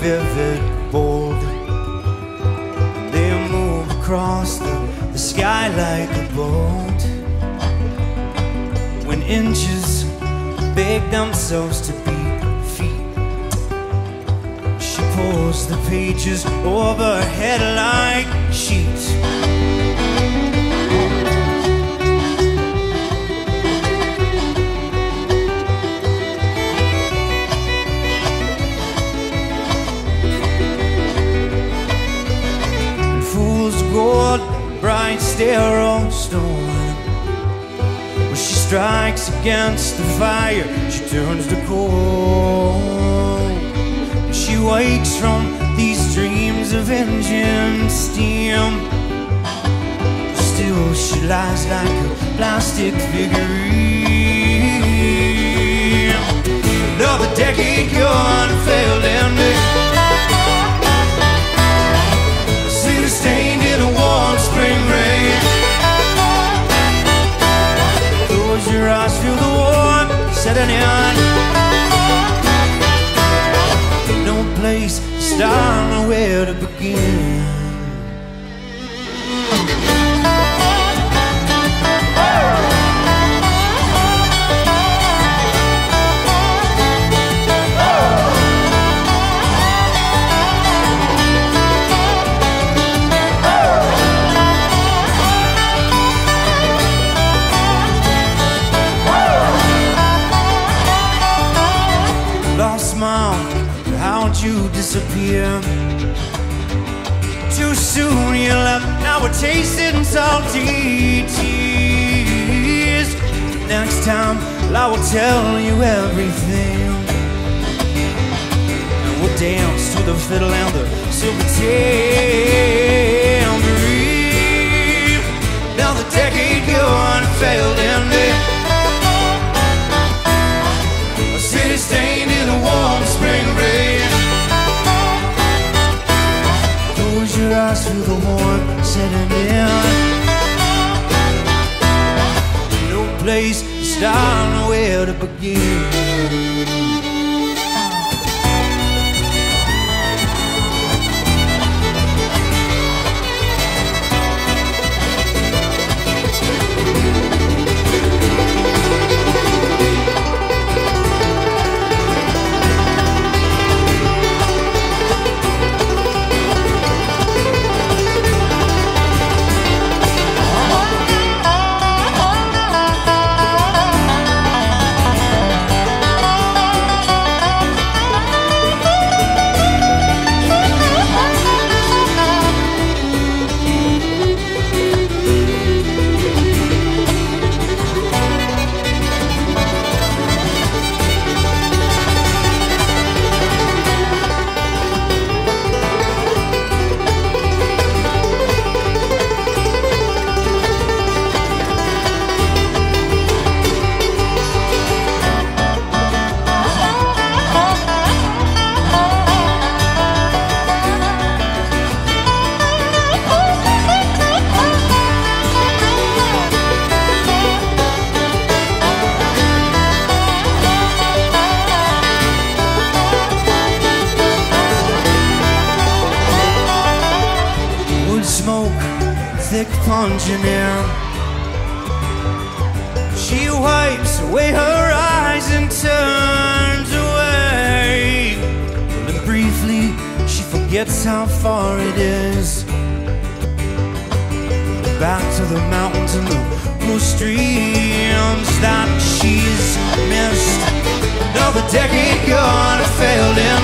vivid, bold. They move across the, the sky like a bolt. When inches beg themselves to be feet, she pulls the pages over her head like sheets. Bright steel stone. When she strikes against the fire, she turns to cold. She wakes from these dreams of engine steam. Still, she lies like a plastic figurine. Another decade gone, failed Place to start, nowhere to begin. Disappear? Too soon you left, now we're tasting salty tears. Next time, I will tell you everything. And we'll dance to the fiddle and the silver tambourine. Now the decade gone failed ending. Place to start, nowhere to begin. Pungent air. She wipes away her eyes and turns away. And briefly, she forgets how far it is. Back to the mountains and the blue streams that she's missed. Another decade gone, failed ending.